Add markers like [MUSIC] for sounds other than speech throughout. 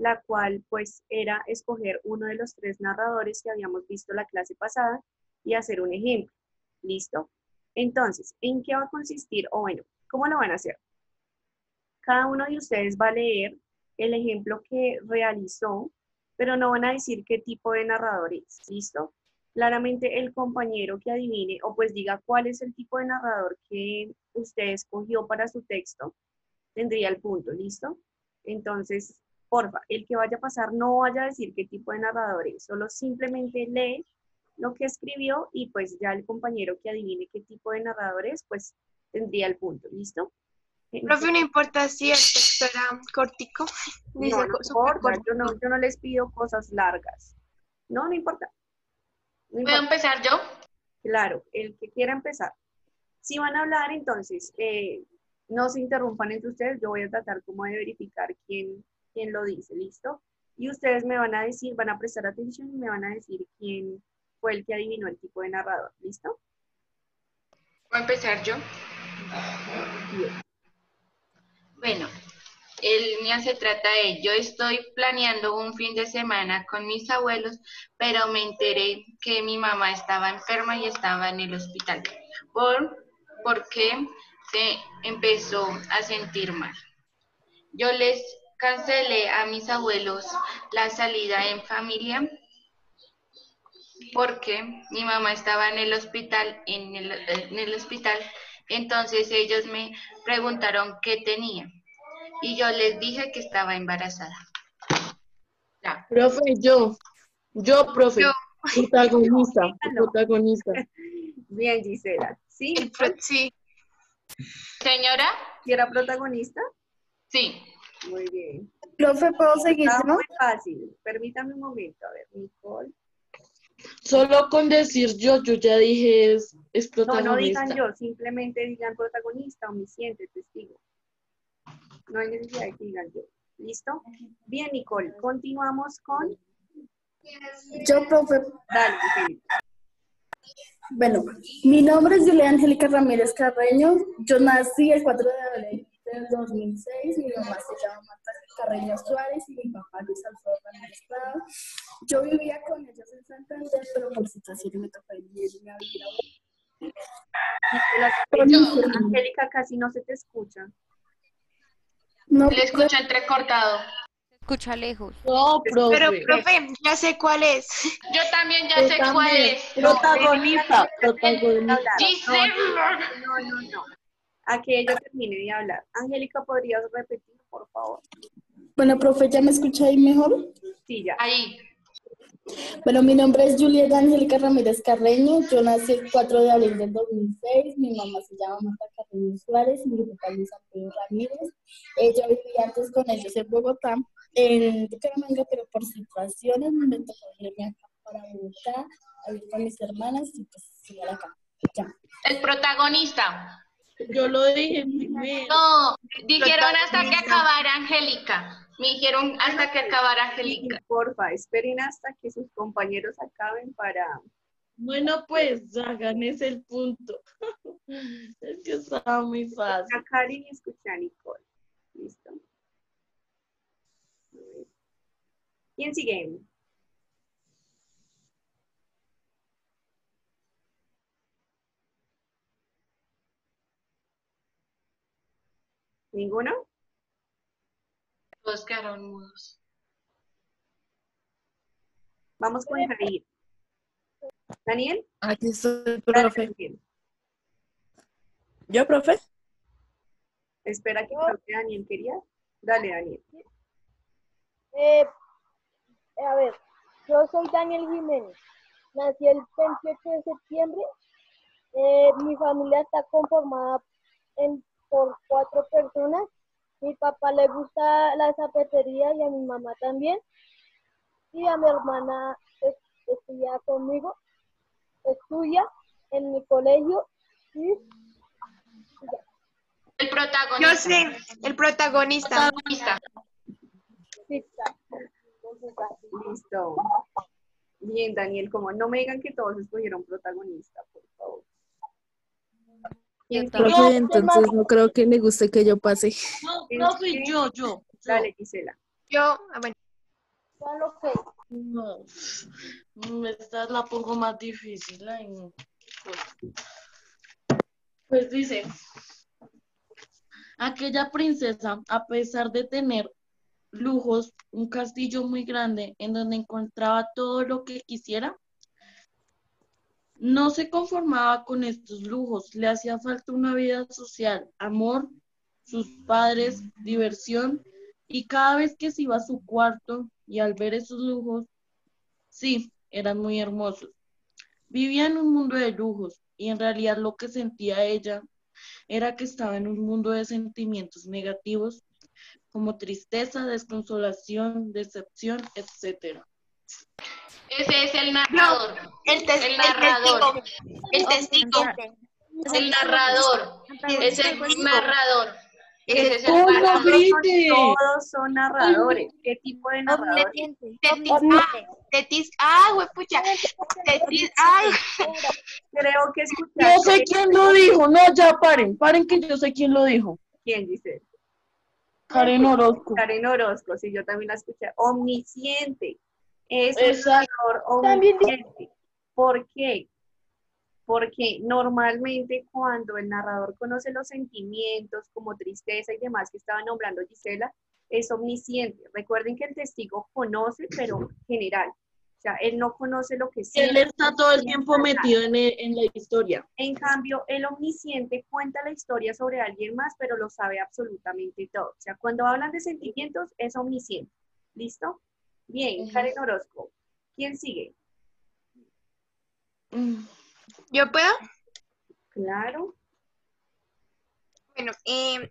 la cual pues era escoger uno de los tres narradores que habíamos visto la clase pasada y hacer un ejemplo. ¿Listo? Entonces, ¿en qué va a consistir? O bueno, ¿cómo lo van a hacer? Cada uno de ustedes va a leer el ejemplo que realizó, pero no van a decir qué tipo de narrador es. ¿Listo? Claramente el compañero que adivine o pues diga cuál es el tipo de narrador que usted escogió para su texto, tendría el punto, ¿listo? Entonces, porfa, el que vaya a pasar no vaya a decir qué tipo de narrador es, solo simplemente lee lo que escribió y pues ya el compañero que adivine qué tipo de narrador es, pues tendría el punto, ¿listo? Profe, no importa si el texto era cortico. [LAUGHS] No, no importa, yo no, yo no les pido cosas largas. No, no importa. ¿Puedo empezar yo? Claro, el que quiera empezar. Si van a hablar, entonces, eh, no se interrumpan entre ustedes, yo voy a tratar como de verificar quién, quién lo dice, ¿listo? Y ustedes me van a decir, van a prestar atención y me van a decir quién fue el que adivinó el tipo de narrador, ¿listo? ¿Voy a empezar yo? Bueno, el mío se trata de, yo estoy planeando un fin de semana con mis abuelos, pero me enteré que mi mamá estaba enferma y estaba en el hospital, por, porque se empezó a sentir mal. Yo les cancelé a mis abuelos la salida en familia porque mi mamá estaba en el hospital, en el, en el hospital, entonces ellos me preguntaron qué tenía y yo les dije que estaba embarazada. Ya. Profe, yo, yo, profe, protagonista, [LAUGHS] protagonista. Bien, Gisela. Sí. Sí. Señora. ¿Y era protagonista? Sí. Muy bien. Profe, ¿puedo seguir? Está muy fácil. Permítame un momento. A ver, Nicole. Solo con decir yo, yo ya dije es, es protagonista. No, no digan yo, simplemente digan protagonista, omnisciente, testigo. No hay necesidad de que digan yo. ¿Listo? Bien, Nicole. Continuamos con... Yo, profe. Dale, Felipe. Bueno, mi nombre es Julia Angélica Ramírez Carreño. Yo nací el 4 de abril del 2006. Mi mamá se llama Marta Carreño Suárez y mi papá Luis Alfredo Ramírez Prado. Yo vivía con ellos en Santander, pero por situaciones me tocó irme a vivir a Angélica, casi no se te escucha. No, Le escucha entrecortado. Se escucha lejos. No, profe. Pero, profe, ya sé cuál es. Yo también ya Yo sé también. cuál es. Protagonista, protagonista. No, no, no. A que ella termine de hablar. Angélica, ¿podrías repetir, por favor? Bueno, profe, ¿ya me escucha ahí mejor? Sí, ya. Ahí. Bueno, mi nombre es Julieta Angélica Ramírez Carreño. Yo nací el 4 de abril del 2006. Mi mamá se llama Marta Carreño Suárez y mi papá Luis Alfredo Ramírez. Eh, yo vivía antes con ellos en Bogotá, en Bucaramanga, pero por situaciones me tocó irme acá para Bogotá, a vivir con mis hermanas y pues llegar acá. Ya. El protagonista. Yo lo dije primero. No, dijeron hasta que acabara Angélica. Me dijeron hasta que acabara Angélica. Porfa, esperen hasta que sus compañeros acaben para... Bueno, pues ya gané el punto. [LAUGHS] Es que estaba muy fácil. A y escuché a Nicole. Listo. ¿Quién sigue? ¿Ninguno? Todos quedaron mudos. Vamos con Jair. ¿Daniel? Aquí estoy, profe. Daniel. ¿Yo, profe? Espera que creo que Daniel quería. Dale, Daniel. Eh, a ver, yo soy Daniel Jiménez. Nací el 28 de septiembre. Eh, mi familia está conformada en, por cuatro personas. Mi papá le gusta la zapatería y a mi mamá también. Y a mi hermana es- estudia conmigo. Estudia en mi colegio y El protagonista. Yo sé, el protagonista. Protagonista. Listo. Bien, Daniel, como no me digan que todos escogieron protagonista, por favor. Entonces no creo que le guste que yo pase. No, profe, yo, yo. yo. Dale, Gisela. Yo, ah, bueno, Ya lo que No, mm, esta la pongo más difícil. ay, no. Pues, pues dice, aquella princesa, a pesar de tener lujos, un castillo muy grande en donde encontraba todo lo que quisiera, no se conformaba con estos lujos, le hacía falta una vida social, amor, sus padres, diversión, y cada vez que se iba a su cuarto y al ver esos lujos, sí, eran muy hermosos. Vivía en un mundo de lujos y en realidad lo que sentía ella era que estaba en un mundo de sentimientos negativos como tristeza, desconsolación, decepción, etcétera. Ese es el narrador. El, tes- El narrador. testigo. El testigo. El narrador. Es el narrador. Ese es el ¡Oh, no narrador. Todos son narradores. ¿Qué tipo de narrador? Tetis- ah, tetis- ah, huepucha. Tetis- ay, Creo que Yo escuchaste. sé quién lo dijo, no, ya paren, paren que yo sé quién lo dijo. ¿Quién dice? Karen Orozco. Karen Orozco, sí, yo también la escuché. Omnisciente. Es un También omnisciente. ¿Por qué? Porque normalmente cuando el narrador conoce los sentimientos como tristeza y demás que estaba nombrando Gisela, es omnisciente. Recuerden que el testigo conoce, pero general. O sea, él no conoce lo que Él siente. está todo el tiempo metido en, en la historia. En cambio, el omnisciente cuenta la historia sobre alguien más, pero lo sabe absolutamente todo. O sea, cuando hablan de sentimientos, es omnisciente. ¿Listo? Bien. Karen Orozco. ¿Quién sigue? Mm, ¿Yo puedo? Claro. Bueno, eh,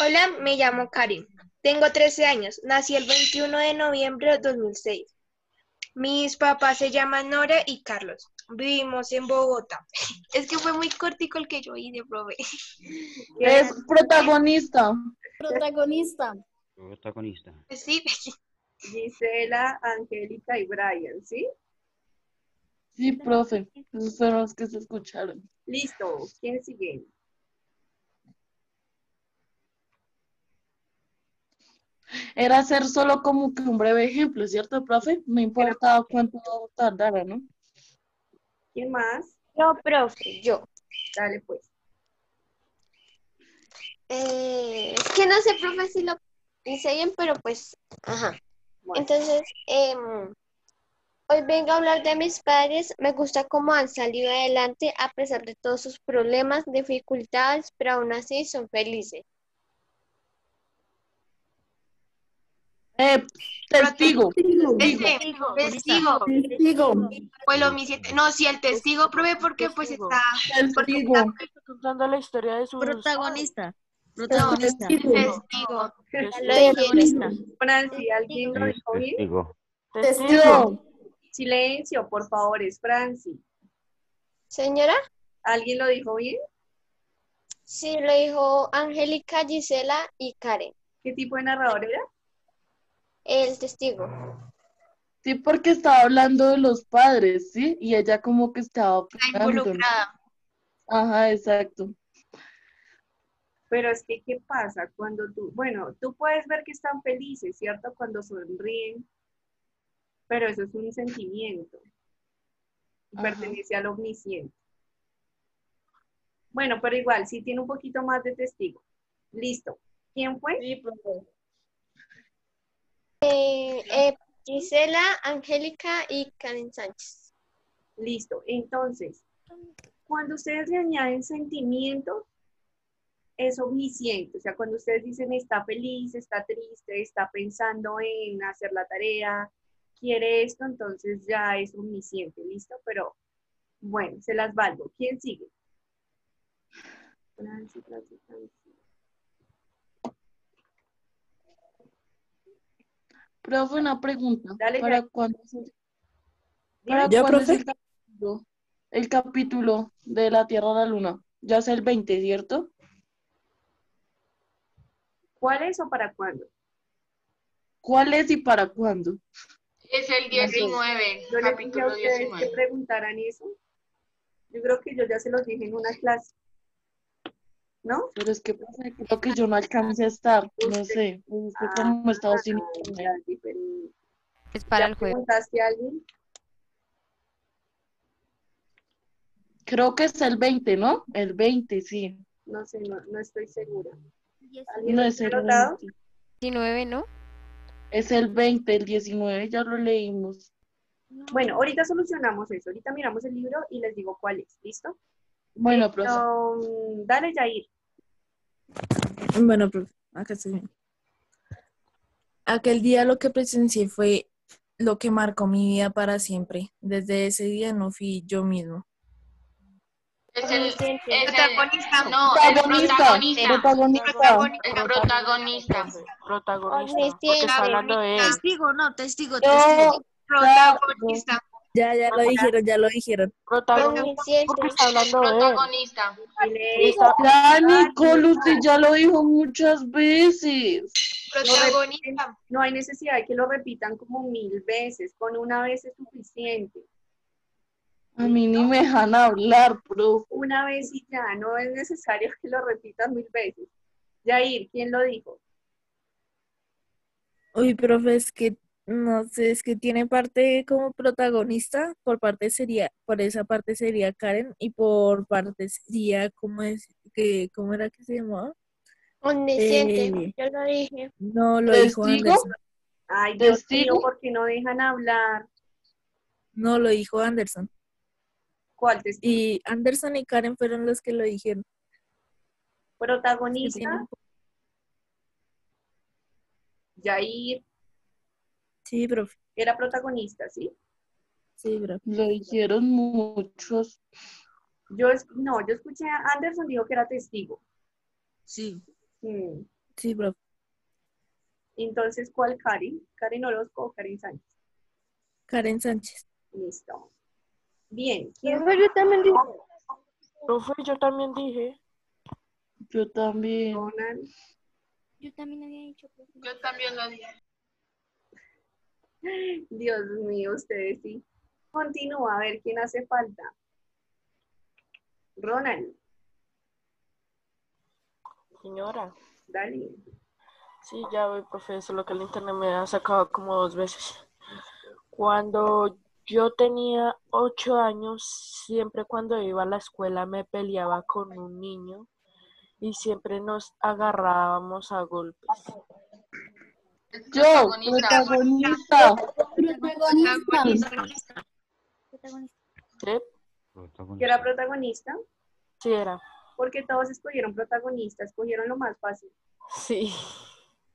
hola, me llamo Karen. Tengo 13 años. Nací el 21 de noviembre de 2006. Mis papás se llaman Nora y Carlos. Vivimos en Bogotá. [LAUGHS] Es que fue muy cortico el que yo hice, profe. Es protagonista. Protagonista. Protagonista. Sí, [LAUGHS] Gisela, Angélica y Brian, ¿sí? Sí, profe. Esos fueron los que se escucharon. Listo. ¿Quién sigue? Era hacer solo como que un breve ejemplo, ¿cierto, profe? No importaba cuánto tardara, ¿no? ¿Quién más? Yo, profe, yo. Dale, pues. Eh, es que no sé, profe, si lo hice bien, pero pues, ajá. Bueno, Entonces, em, hoy vengo a hablar de mis padres. Me gusta cómo han salido adelante a pesar de todos sus problemas, dificultades, pero aún así son felices. Eh, testigo. Testigo. Testigo. Fue el omnisciente. No, sí, el testigo, profe, porque pues está. porque Testigo. está- contando la historia de sus Protagonista. Protagonista. testigo. Franci, ¿alguien lo dijo bien? testigo. Testigo. Silencio, por favor, es Franci. Señora, ¿Alguien lo dijo bien? sí, lo dijo Angélica, Gisela y Karen. ¿Qué tipo de narrador era? El testigo. Sí, porque estaba hablando de los padres, ¿sí? Y ella como que estaba Está opinando, ¿no? involucrada. Ajá, exacto. Pero es que, ¿qué pasa cuando tú, bueno, tú puedes ver que están felices, ¿cierto? Cuando sonríen, pero eso es un sentimiento. y Ajá. Pertenece al omnisciente. Bueno, pero igual, sí tiene un poquito más de testigo. Listo. ¿Quién fue? Sí. Eh, eh, Gisela, Angélica y Karen Sánchez. Listo. Entonces, cuando ustedes le añaden sentimientos, es omnisciente. O sea, cuando ustedes dicen está feliz, está triste, está pensando en hacer la tarea, quiere esto, entonces ya es omnisciente. ¿Listo? Pero bueno, se las valgo. ¿Quién sigue? Profe, una pregunta. Dale, ¿Para ya. cuándo es el, para ¿Ya, cuándo es profe? el capítulo, el capítulo de la Tierra a la Luna? Ya es el 20, ¿cierto? ¿Cuál es o para cuándo? ¿Cuál es y para cuándo? Es el 19, Yo les dije a ustedes que 19. preguntaran eso. Yo creo que yo ya se los dije en una clase. ¿No? Pero es que profe, creo que yo no alcancé a estar, no Usted- sé, pues es que Ah, como he estado sin internet. Es para ¿Ya el juego. preguntaste a alguien? Creo que es el 20, ¿no? El 20, sí. No sé, no, no estoy segura. ¿Alguien No es el anotado? 20. 19, ¿no? Es el 20, el 19, ya lo leímos. Bueno, ahorita solucionamos eso. Ahorita miramos el libro y les digo cuál es. ¿Listo? Bueno, profe. Um, dale, Jair. Bueno, profe, acá estoy bien. Aquel día lo que presencié fue lo que marcó mi vida para siempre. Desde ese día no fui yo mismo. Es el, es el- Protagonista. no, el Protagonista. protagonista. Protagonista. El protagonista. Protagonista, porque está hablando de él. Testigo, no, testigo, Yo, testigo. Protagonista. Ya, ya lo dijeron, ya lo dijeron. Protagonista, Omnisciente. porque está hablando de él. Protagonista. Usted ya lo dijo muchas veces. Protagonista. No hay necesidad de que lo repitan como mil veces. Con una vez es suficiente. A mí ni me dejan hablar, profe. Una vez y ya, no es necesario que lo repitan mil veces. Jair, ¿quién lo dijo? Uy, profe, es que no sé, es que tiene parte como protagonista, por parte sería, por esa parte sería Karen y por parte sería, ¿cómo es? Que, ¿Cómo era que se llamaba? Omnisciente. Eh, Yo lo dije. No, lo dijo. Anderson. Ay, Dios mío. ¿por qué no dejan hablar? No, lo dijo Anderson. ¿Cuál testigo? Y Anderson y Karen fueron los que lo dijeron. Protagonista. Jair Sí, profe. era protagonista, ¿sí? Sí, profe. Lo dijeron muchos. Yo, es- no, yo escuché a Anderson dijo que era testigo. Sí. Mm, Sí, profe. Entonces, ¿cuál Karen? Karen Orozco o Karen Sánchez. Karen Sánchez. Listo. Bien. ¿Quién Profe, yo también dije. Profe, yo también dije. Yo también. Ronald? Yo también había dicho. profe. Yo también lo dije. Dios mío, ustedes sí. Continúa, a ver quién hace falta. Ronald, Señora. dale. Sí, ya voy, profe, eso es lo que el internet me ha sacado como dos veces. Cuando yo tenía ocho años, siempre cuando iba a la escuela me peleaba con un niño y siempre nos agarrábamos a golpes. Yo, Protagonista. protagonista. Protagonista. ¿Sí? ¿Que era protagonista? Sí, era. Porque todos escogieron protagonista, escogieron lo más fácil. Sí.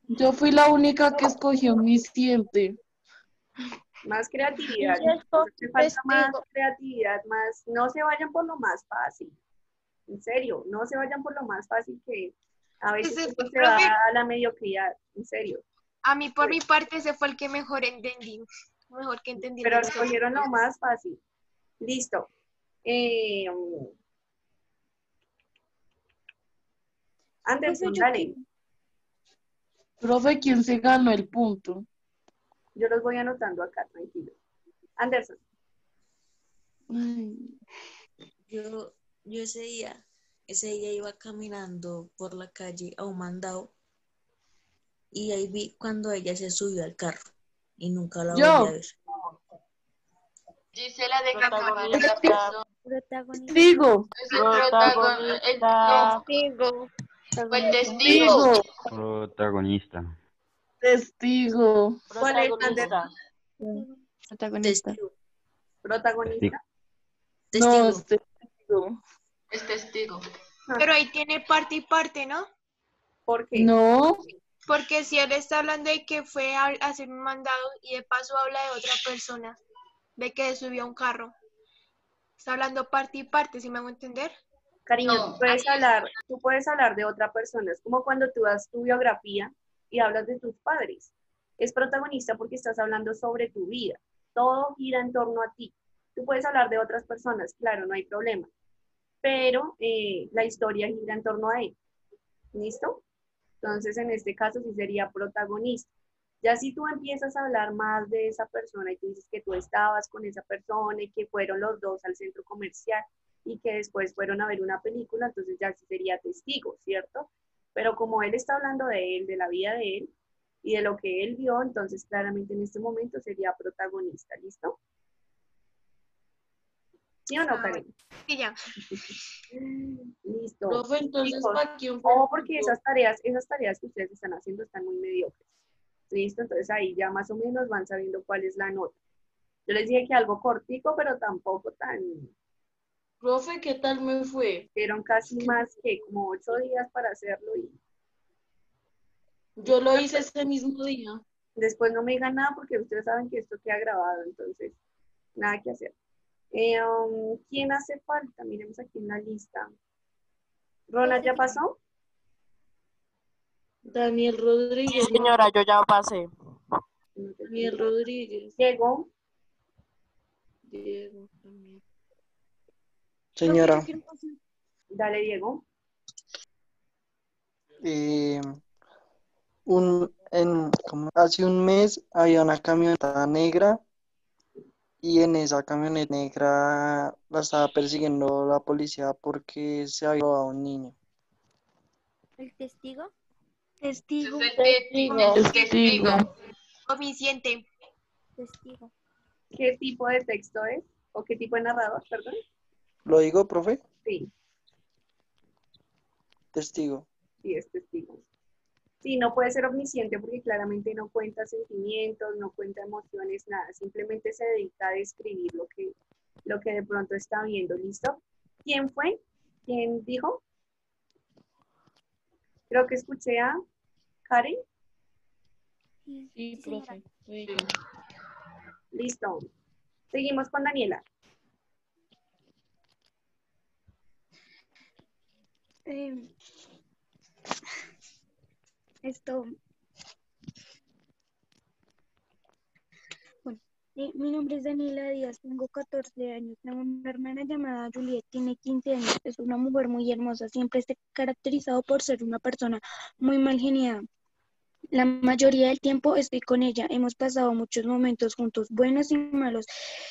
Yo fui la única que escogió omnisciente. Más creatividad. Hace falta más creatividad, más. No se vayan por lo más fácil. En serio, no se vayan por lo más fácil que a veces se va a la mediocridad. En serio. A mí, por mi parte, ese fue el que mejor entendí. Mejor que entendí. Pero escogieron lo más fácil. Listo. Eh, Anderson, yo dale. Profe, ¿quién se ganó el punto? Yo los voy anotando acá, tranquilo. Anderson, Ay, Yo, yo ese día, ese día iba caminando por la calle a un mandado y ahí vi cuando ella se subió al carro y nunca la Yo. volví a ver. Gisela de Protagonista. Protagonista. Testigo. Es el protagonista. El, no, Testigo. fue el. Testigo. Protagonista. Testigo. ¿Cuál es, Protagonista. Protagonista. Testigo. protagonista. No, Testigo. es testigo. Es testigo. Pero ahí tiene parte y parte, ¿no? ¿Por qué? No, Porque si él está hablando de que fue a hacer un mandado y de paso habla de otra persona, de que subió a un carro. Está hablando parte y parte, ¿sí me hago entender? Cariño, No, tú puedes hablar, tú puedes hablar de otra persona. Es como cuando tú das tu biografía y hablas de tus padres. Es protagonista porque estás hablando sobre tu vida. Todo gira en torno a ti. Tú puedes hablar de otras personas, claro, no hay problema. Pero eh, la historia gira en torno a él. ¿Listo? Entonces, en este caso sí sería protagonista. Ya si tú empiezas a hablar más de esa persona y tú dices que tú estabas con esa persona y que fueron los dos al centro comercial y que después fueron a ver una película, entonces ya sí sería testigo, ¿cierto? Pero como él está hablando de él, de la vida de él, y de lo que él vio, entonces claramente en este momento sería protagonista, ¿listo? ¿Sí o no, Ah, Karen? Sí, ya. [LAUGHS] Listo. Profe, entonces, Chicos, ¿para quién ojo porque esas tareas, esas tareas que ustedes están haciendo están muy mediocres. Listo, entonces ahí ya más o menos van sabiendo cuál es la nota. Yo les dije que algo cortico, pero tampoco tan, Profe, ¿qué tal me fue? fueron casi más que como ocho días para hacerlo y Yo lo hice ese mismo día. después no me digan nada porque ustedes saben que esto queda grabado, entonces nada que hacer. Eh, um, ¿Quién hace falta? Miremos aquí en la lista. ¿Ronald ya pasó? Daniel Rodríguez. ¿no? Señora, yo ya pasé. Daniel Rodríguez. Diego, Diego también. Señora, dale Diego. eh, un, en, como hace un mes había una camioneta negra y en esa camioneta negra la estaba persiguiendo la policía porque se había robado a un niño. ¿El testigo? Testigo. El testigo. El testigo. Omnisciente. Testigo. ¿Qué tipo de texto es? ¿O qué tipo de narrador, perdón? ¿Lo digo, profe? Sí, Testigo. sí, es testigo. Sí, no puede ser omnisciente porque claramente no cuenta sentimientos, no cuenta emociones, nada. Simplemente se dedica a describir lo que, lo que de pronto está viendo. ¿Listo? ¿Quién fue? ¿Quién dijo? Creo que escuché a Karen. Sí, profe. Listo. Seguimos con Daniela. Eh, esto. Bueno, mi nombre es Daniela Díaz, tengo 14 años, tengo una hermana llamada Juliet, tiene 15 años, es una mujer muy hermosa, siempre se ha caracterizado por ser una persona muy mal geniada. La mayoría del tiempo estoy con ella, hemos pasado muchos momentos juntos, buenos y malos.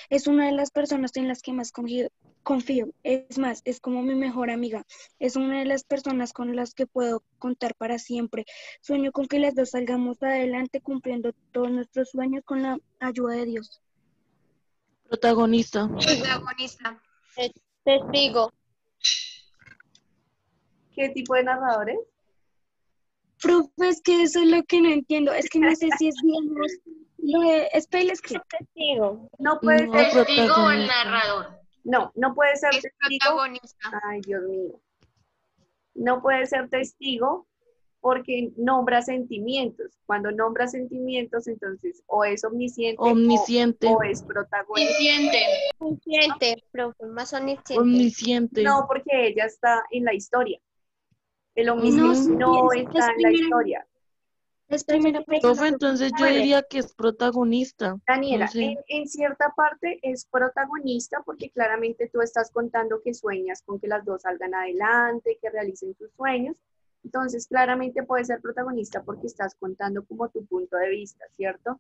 Es una de las personas en las que más confío, confío. Es más, es como mi mejor amiga. Es una de las personas con las que puedo contar para siempre. Sueño con que las dos salgamos adelante cumpliendo todos nuestros sueños con la ayuda de Dios. Protagonista. Protagonista. Testigo. ¿Qué tipo de narradores? Profe, es que eso es lo que no entiendo. Es que no sé si es bien lo de Spell Script. Testigo. No puede No, ser Testigo o el protagonista. narrador. No, no puede ser Es testigo. protagonista. Ay, Dios mío. No puede ser testigo porque nombra sentimientos. Cuando nombra sentimientos, entonces o es omnisciente, o- Omnisciente. o, es protagonista. Omnisciente. Omnisciente, profe, más omnisciente. Omnisciente. No, porque ella está en la historia. El omnisciente No, está es en la historia. Es primera Profe, persona. entonces yo diría que es protagonista. Daniela, No sé. en, en cierta parte es protagonista porque claramente tú estás contando que sueñas con que las dos salgan adelante, que realicen sus sueños. Entonces, claramente puede ser protagonista porque estás contando como tu punto de vista, ¿cierto?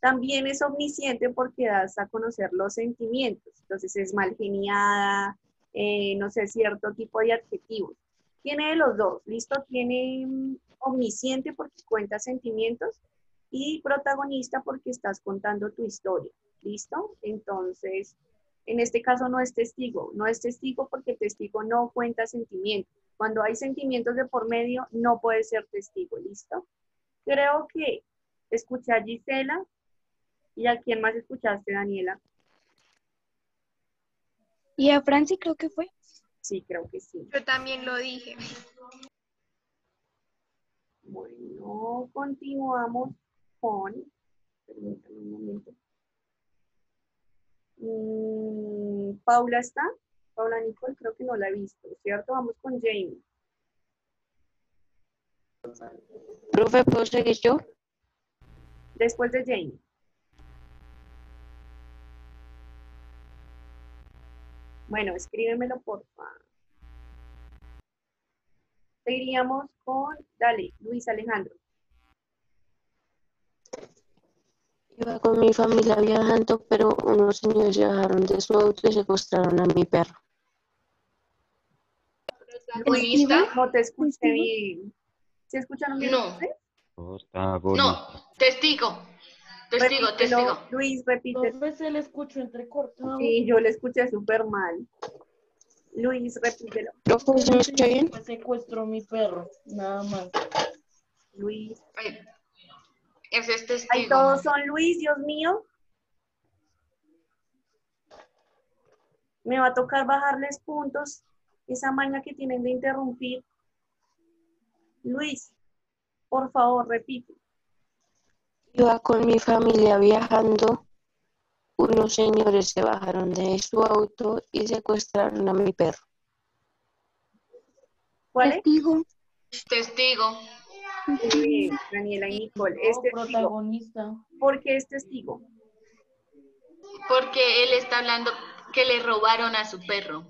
También es omnisciente porque das a conocer los sentimientos. Entonces, es mal geniada, eh, no sé, cierto tipo de adjetivos. Tiene de los dos, ¿listo? Tiene mm, omnisciente porque cuenta sentimientos y protagonista porque estás contando tu historia, ¿listo? Entonces, en este caso no es testigo, no es testigo porque el testigo no cuenta sentimientos. Cuando hay sentimientos de por medio, no puede ser testigo, ¿listo? Creo que escuché a Gisela y a quién más escuchaste, Daniela. Y a Franci creo que fue. Sí, creo que sí. Yo también lo dije. Bueno, continuamos con. Permítame un momento. Mm, Paula está. Paula Nicole, creo que no la he visto, ¿cierto? Vamos con Jamie. Profe, ¿puedo seguir yo? Después de Jamie. Bueno, escríbemelo por favor. Seguiríamos con, dale, Luis Alejandro. Iba con mi familia viajando, pero unos señores se bajaron de su auto y secuestraron a mi perro. ¿Protagonista? No te escuché bien. ¿Sí escucharon bien? No. Protagonista. No, testigo. Testigo, Repítelo, testigo. Luis, repite. Profe, se le escuchó entrecortado. Sí, yo le escuché súper mal. Luis, repítelo. Profe, ¿se me escucha bien? Me secuestró mi perro, nada más. Luis. Es Ahí testigo. todos son Luis, Dios mío. Me va a tocar bajarles puntos. Esa maña que tienen de interrumpir. Luis, por favor, repite. Iba con mi familia viajando. Unos señores se bajaron de su auto y secuestraron a mi perro. ¿Cuál es? Testigo. Testigo. Daniela y Nicole. Es testigo. protagonista. ¿Por qué es testigo? Porque él está hablando que le robaron a su perro.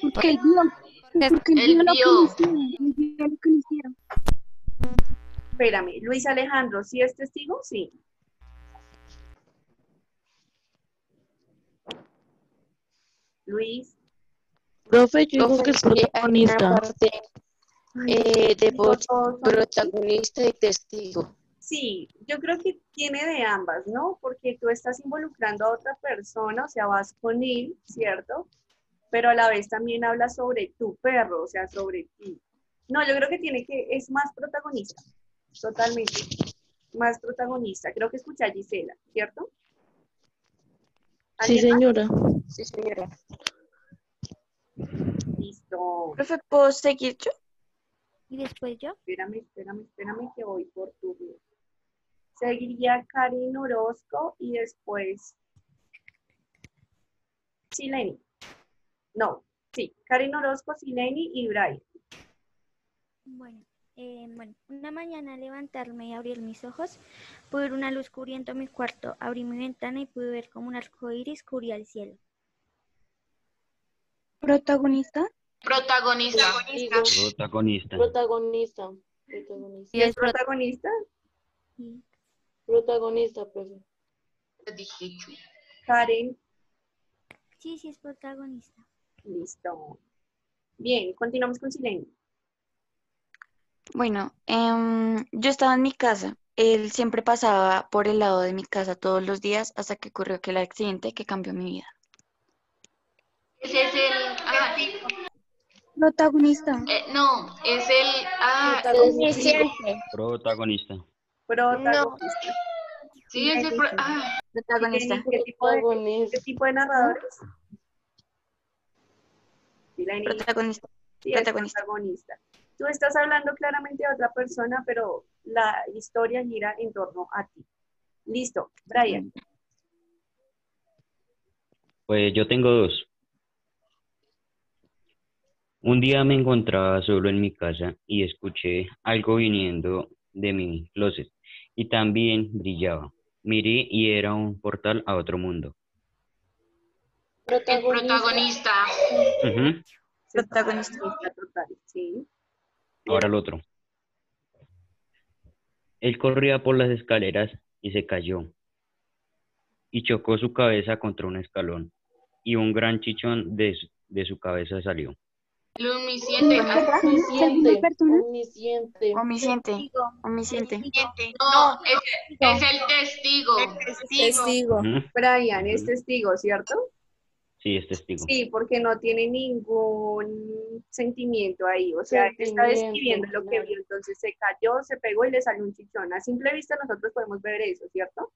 Porque él vio. Porque él vio lo que vio. le hicieron. Él vio lo que le hicieron. Espérame, Luis Alejandro, ¿sí es testigo? Sí. Luis. Profe, yo digo Profe, que es sí, hay una protagonista. parte eh, de Digo, voz todos son protagonista y testigo. Sí, yo creo que tiene de ambas, ¿no? Porque tú estás involucrando a otra persona, o sea, vas con él, ¿cierto? Pero a la vez también habla sobre tu perro, o sea, sobre ti. No, yo creo que tiene que, es más protagonista, totalmente, más protagonista. Creo que escuché a Gisela, ¿cierto? Sí, señora. Sí, señora. Listo. Profe, ¿puedo seguir yo? Y después yo. Espérame, espérame, espérame que voy por turno. Seguiría Karin Orozco y después Sileni. No, sí, Karin Orozco, Sileni y Brian. Bueno, eh, bueno, una mañana al levantarme y abrir mis ojos, pude ver una luz cubriendo mi cuarto. Abrí mi ventana y pude ver como un arco iris cubría el cielo. ¿Protagonista? Protagonista. Protagonista. Protagonista. Protagonista. ¿Y es protagonista? Sí. Protagonista, profe. Yo. Karen, Sí, sí es protagonista. listo. Bien, continuamos con Sileni. Bueno, em, yo estaba en mi casa. Él siempre pasaba por el lado de mi casa todos los días hasta que ocurrió aquel accidente que cambió mi vida. Ese es el. Protagonista. eh, no, es el. Ah, Protagonista. Protagonista. sí, es el. pro- ah, Sileni, ¿Qué tipo de, Protagonista. qué tipo de narradores? Sileni. Protagonista. Sí, Protagonista. protagonista. Tú estás hablando claramente de otra persona, pero la historia gira en torno a ti. Listo, Brian. Pues yo tengo dos. Un día me encontraba solo en mi casa y escuché algo viniendo de mi closet y también brillaba. Miré y era un portal a otro mundo. el protagonista. Protagonista. Total, sí. Ahora el otro. Él corría por las escaleras y se cayó. Y chocó su cabeza contra un escalón. Y un gran chichón de de su cabeza salió. El omnisciente. ah, Omnisciente. persona? Omnisciente. Omnisciente. Omnisciente. No, es, es el testigo. Testigo. Brian es testigo, ¿cierto? Sí, es testigo. Sí, porque no tiene ningún sentimiento ahí. O sea, está describiendo lo que vio. Entonces se cayó, se pegó y le salió un chichón. A simple vista nosotros podemos ver eso, ¿cierto?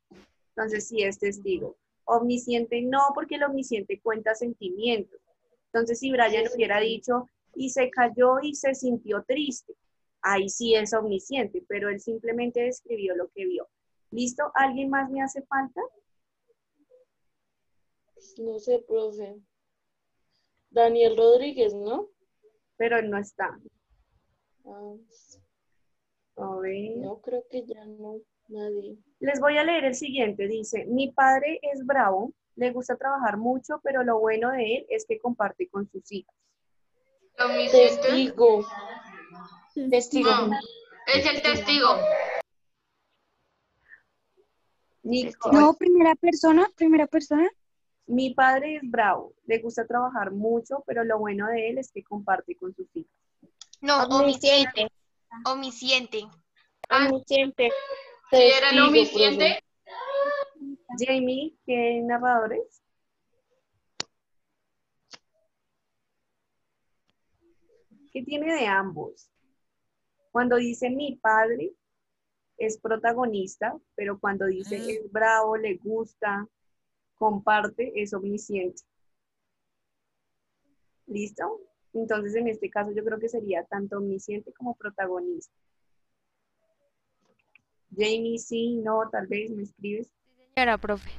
Entonces sí es testigo. Omnisciente no, porque el omnisciente cuenta sentimientos. Entonces si Brian hubiera dicho y se cayó y se sintió triste, ahí sí es omnisciente, pero él simplemente describió lo que vio. ¿Listo? ¿Alguien más me hace falta? No sé, profe. Daniel Rodríguez, ¿no? Pero él no está. Ah, A ver. no, creo que ya no. Nadie. Les voy a leer el siguiente. Dice, mi padre es bravo, le gusta trabajar mucho, pero lo bueno de él es que comparte con sus hijas. Testigo. Testigo. No, es el testigo. No, primera persona, primera persona. mi padre es bravo, le gusta trabajar mucho, pero lo bueno de él es que comparte con sus hijas. No, omnisciente. Omnisciente. Omnisciente. ¿Sí era el omnisciente? Jamie, ¿qué narradores? ¿Qué tiene de ambos? Cuando dice mi padre, es protagonista, pero cuando dice es bravo, le gusta, comparte, es omnisciente. ¿Listo? Entonces, en este caso, yo creo que sería tanto omnisciente como protagonista. Jamie, sí, no, tal vez me escribes. Señora, profe.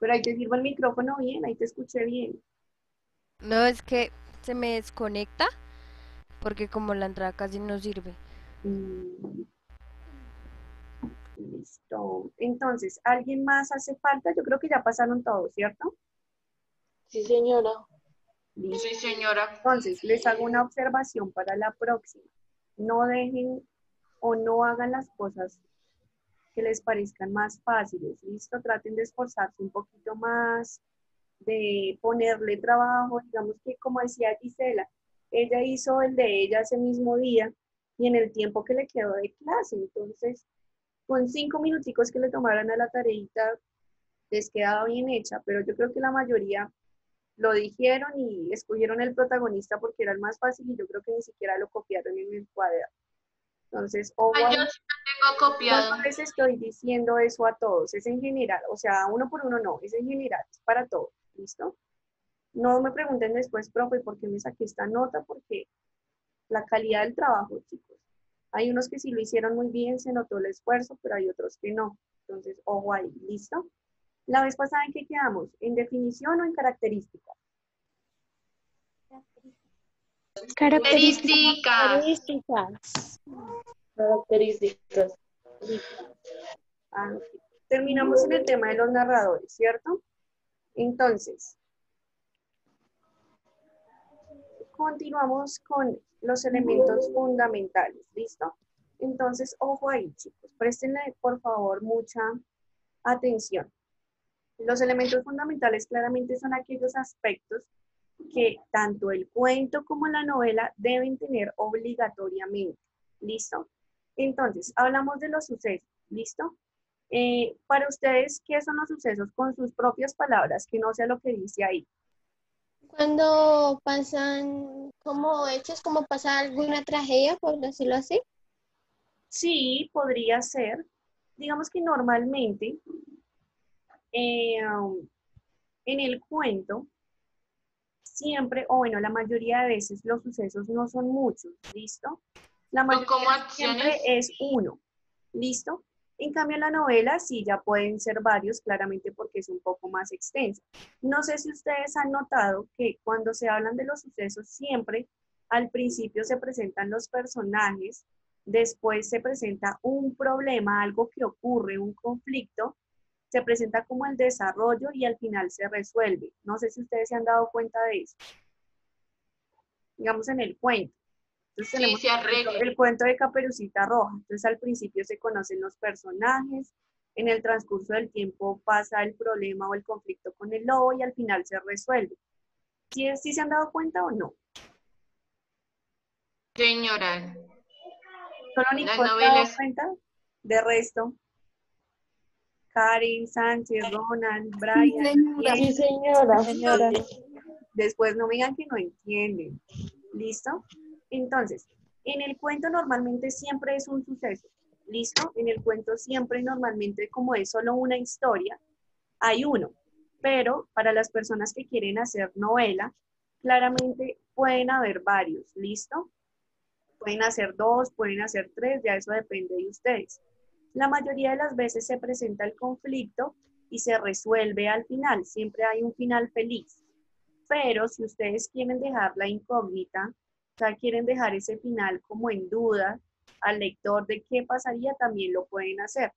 Pero ahí te sirvo el micrófono bien, ahí te escuché bien. No, es que se me desconecta porque como la entrada casi no sirve. Mm. Listo. Entonces, ¿alguien más hace falta? Yo creo que ya pasaron todos, ¿cierto? Sí, señora. Listo. Sí, señora. Entonces, les hago una observación para la próxima. No dejen o no hagan las cosas que les parezcan más fáciles. Listo, traten de esforzarse un poquito más, de ponerle trabajo. Digamos que, como decía Gisela, ella hizo el de ella ese mismo día y en el tiempo que le quedó de clase. Entonces, con cinco minuticos que le tomaran a la tareita, les quedaba bien hecha, pero yo creo que la mayoría lo dijeron y escogieron el protagonista porque era el más fácil y yo creo que ni siquiera lo copiaron en el cuaderno. Entonces, o Ay, yo sí lo tengo copiado. no les estoy diciendo eso a todos, es en general, o sea, uno por uno no, es en general, es para todos, ¿listo? No me pregunten después, profe, ¿por qué me saqué esta nota? Porque la calidad del trabajo, chicos. Hay unos que sí lo hicieron muy bien, se notó el esfuerzo, pero hay otros que no. Entonces, ojo ahí, ¿listo? La vez pasada, ¿en qué quedamos? ¿En definición o en características? Características. Características. Ok. Terminamos en el tema de los narradores, ¿cierto? Entonces, continuamos con los elementos fundamentales, ¿listo? Entonces, ojo ahí, chicos, préstenle por favor mucha atención. Los elementos fundamentales claramente son aquellos aspectos que tanto el cuento como la novela deben tener obligatoriamente, ¿listo? Entonces, hablamos de los sucesos, ¿listo? Eh, para ustedes, ¿qué son los sucesos con sus propias palabras, que no sea lo que dice ahí? Cuando pasan como hechos, como pasa alguna tragedia, por decirlo así. Sí, podría ser. Digamos que normalmente eh, um, en el cuento, siempre, o bueno, la mayoría de veces los sucesos no son muchos, ¿listo? La mayoría siempre es uno, ¿listo? En cambio, en la novela sí ya pueden ser varios, claramente porque es un poco más extensa. No sé si ustedes han notado que cuando se hablan de los sucesos, siempre al principio se presentan los personajes, después se presenta un problema, algo que ocurre, un conflicto, se presenta como el desarrollo y al final se resuelve. No sé si ustedes se han dado cuenta de eso. Digamos en el cuento. Entonces Sí, tenemos se el cuento- arregla. el cuento de Caperucita Roja. Entonces al principio se conocen los personajes, en el transcurso del tiempo pasa el problema o el conflicto con el lobo y al final se resuelve. ¿Sí, sí se han dado cuenta o no? Señora, Solo Las Nicole se ha dado novelas- cuenta. De resto, Karen, Sánchez, Ronald, Brian. señora. Sí, señora. Señora. Después no me digan que no entienden. ¿Listo? Entonces, en el cuento normalmente siempre es un suceso. ¿Listo? En el cuento siempre normalmente como es solo una historia, hay uno. Pero para las personas que quieren hacer novela, claramente pueden haber varios. ¿Listo? Pueden hacer dos, pueden hacer tres, ya eso depende de ustedes. La mayoría de las veces se presenta el conflicto y se resuelve al final. Siempre hay un final feliz. Pero si ustedes quieren dejar la incógnita, sea, quieren dejar ese final como en duda al lector de qué pasaría, también lo pueden hacer.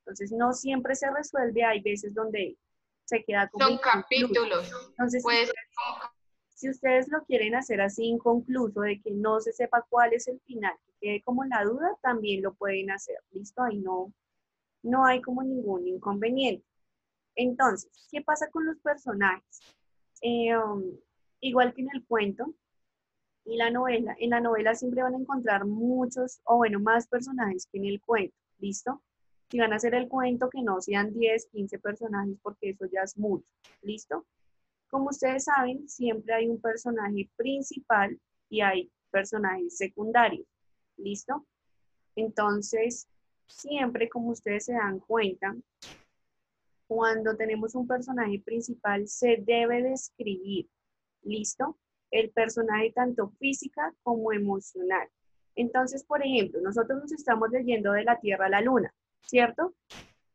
Entonces, no siempre se resuelve, hay veces donde se queda como son inconcluso. capítulos. Entonces, si ustedes- como si ustedes lo quieren hacer así inconcluso, de que no se sepa cuál es el final, que quede como la duda, también lo pueden hacer. ¿Listo? Ahí no, no hay como ningún inconveniente. Entonces, ¿qué pasa con los personajes? Eh, um, igual que en el cuento, Y la novela, en la novela siempre van a encontrar muchos, o bueno, más personajes que en el cuento, ¿listo? Si van a hacer el cuento, que no sean 10, 15 personajes, porque eso ya es mucho, ¿listo? Como ustedes saben, siempre hay un personaje principal y hay personajes secundarios, ¿listo? Entonces, siempre como ustedes se dan cuenta, cuando tenemos un personaje principal se debe describir, ¿listo? El personaje tanto física como emocional. Entonces, por ejemplo, nosotros nos estamos leyendo de la Tierra a la Luna, ¿cierto?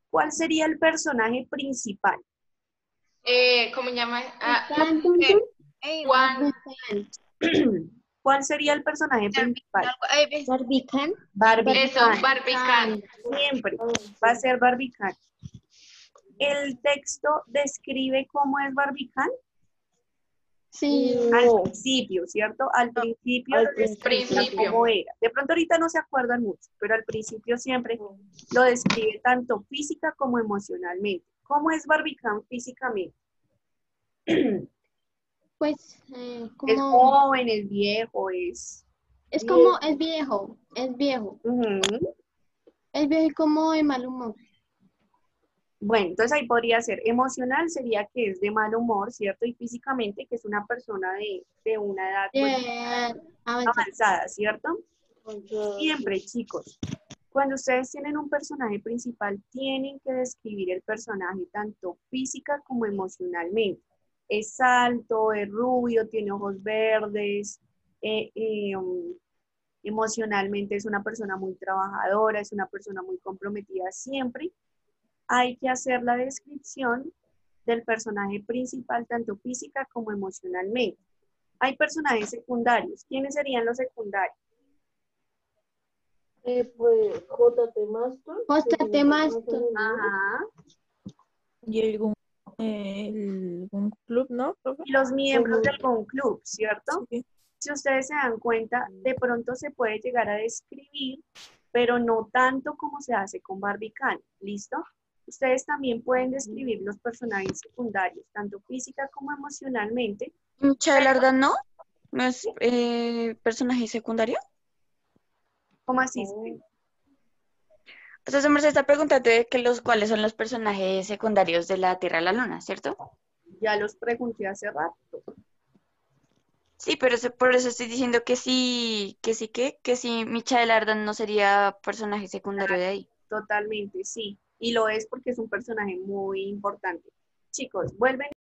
¿Cuál sería el personaje principal? Eh, ¿Cómo llama? Ah, Eh, Juan. [CLEARS THROAT] ¿Cuál sería el personaje principal? Barbicán. Barbicán. Eso, Barbicán. Siempre va a ser Barbicán. ¿El texto describe cómo es Barbicán? Sí. Al principio, ¿cierto? Al principio al principio. cómo era. De pronto ahorita no se acuerdan mucho, pero al principio siempre lo describe tanto física como emocionalmente. ¿Cómo es Barbicán físicamente? [CLEARS THROAT] Pues eh, Es como joven, es viejo, es... es como es viejo, es viejo. Ujú. Es viejo y como de mal humor. Bueno, entonces ahí podría ser emocional, sería que es de mal humor, ¿cierto? Y físicamente que es una persona de, de una edad pues, avanzada, ¿cierto? Siempre, chicos. Cuando ustedes tienen un personaje principal, tienen que describir el personaje tanto física como emocionalmente. Es alto, es rubio, tiene ojos verdes, eh, eh, um, emocionalmente es una persona muy trabajadora, es una persona muy comprometida siempre. Hay que hacer la descripción del personaje principal, tanto física como emocionalmente. Hay personajes secundarios. ¿Quiénes serían los secundarios? Eh, pues JT Master. JT Master. Ajá. Y algún, eh, algún club, ¿no? profe? Y los miembros del Gun Club, ¿cierto? Si ustedes se dan cuenta, de pronto se puede llegar a describir, pero no tanto como se hace con Barbicán, ¿listo? Ustedes también pueden describir los personajes secundarios, tanto física como emocionalmente. Michael Ardan, ¿no? ¿No es eh, personaje secundario? ¿Cómo así? Entonces, Mercedes está preguntando de que los, cuáles son los personajes secundarios de la Tierra a la Luna, ¿cierto? Ya los pregunté hace rato. Sí, pero se- por eso estoy diciendo que sí, que sí, que, que sí, Michael Ardan no sería personaje secundario de ahí. Totalmente, sí. Y lo es porque es un personaje muy importante. Chicos, vuelven